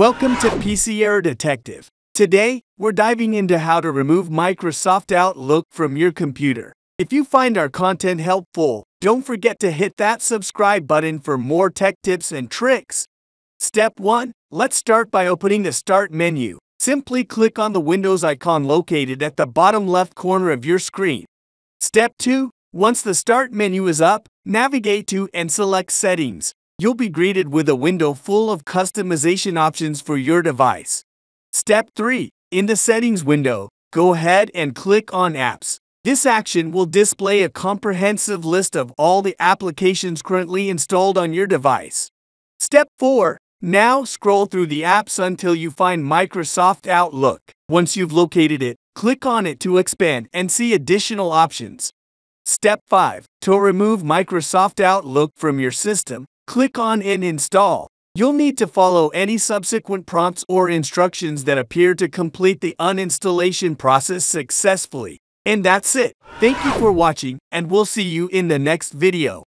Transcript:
Welcome to PC Error Detective. Today, we're diving into how to remove Microsoft Outlook from your computer. If you find our content helpful, don't forget to hit that subscribe button for more tech tips and tricks. Step 1. Let's start by opening the Start menu. Simply click on the Windows icon located at the bottom left corner of your screen. Step 2. Once the Start menu is up, navigate to and select Settings. You'll be greeted with a window full of customization options for your device. Step 3. In the Settings window, go ahead and click on Apps. This action will display a comprehensive list of all the applications currently installed on your device. Step 4. Now scroll through the apps until you find Microsoft Outlook. Once you've located it, click on it to expand and see additional options. Step 5. To remove Microsoft Outlook from your system, click on Uninstall. You'll need to follow any subsequent prompts or instructions that appear to complete the uninstallation process successfully. And that's it. Thank you for watching, and we'll see you in the next video.